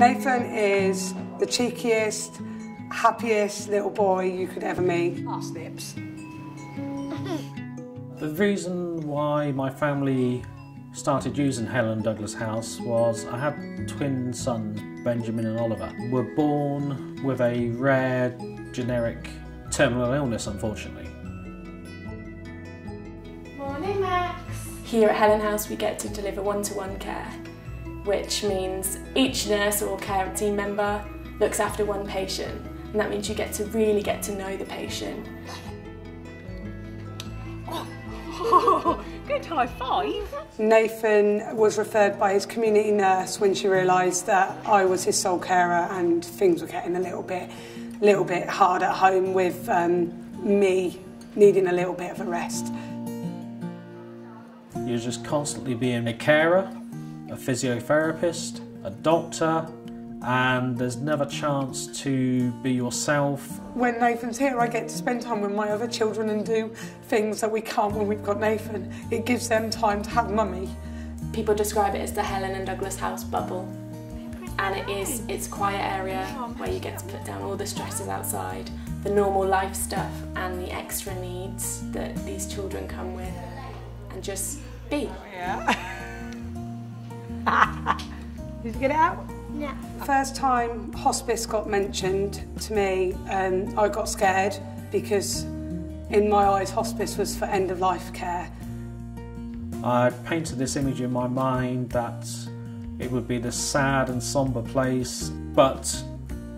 Nathan is the cheekiest, happiest little boy you could ever meet. Parsnips. The reason why my family started using Helen Douglas House was I had twin sons, Benjamin and Oliver, were born with a rare generic terminal illness, unfortunately. Morning, Max. Here at Helen House, we get to deliver one to one care, which means each nurse or care team member looks after one patient, and that means you get to really get to know the patient. Oh, good high five. Nathan was referred by his community nurse when she realised that I was his sole carer and things were getting a little bit, little bit hard at home with um, me needing a little bit of a rest. You're just constantly being a carer, a physiotherapist, a doctor, and there's never a chance to be yourself. When Nathan's here, I get to spend time with my other children and do things that we can't when we've got Nathan. It gives them time to have mummy. People describe it as the Helen and Douglas House bubble. And it is, it's a quiet area where you get to put down all the stresses outside, the normal life stuff and the extra needs that these children come with, and just be. Oh, yeah. Did you get it out? No. First time hospice got mentioned to me, um, I got scared because in my eyes hospice was for end of life care. I painted this image in my mind that it would be this sad and somber place, but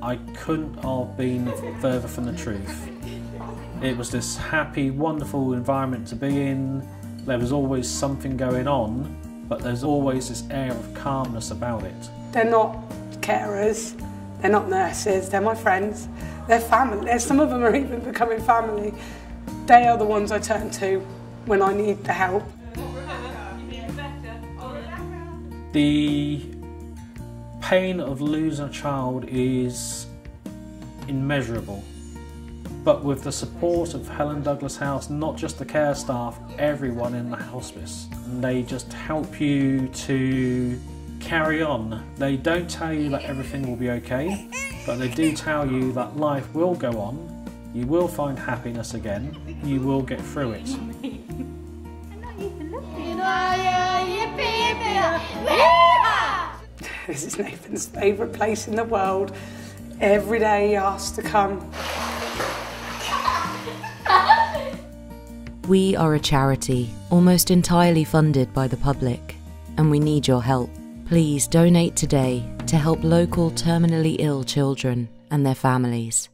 I couldn't have been further from the truth. It was this happy, wonderful environment to be in. There was always something going on, but there's always this air of calmness about it. They're not carers, they're not nurses, they're my friends, they're family. Some of them are even becoming family. They are the ones I turn to when I need the help. The pain of losing a child is immeasurable. But with the support of Helen Douglas House, not just the care staff, everyone in the hospice, they just help you to carry on. They don't tell you that everything will be okay, but they do tell you that life will go on, you will find happiness again, you will get through it. This is Nathan's favourite place in the world. Every day he asks to come. We are a charity almost entirely funded by the public, and we need your help. Please donate today to help local terminally ill children and their families.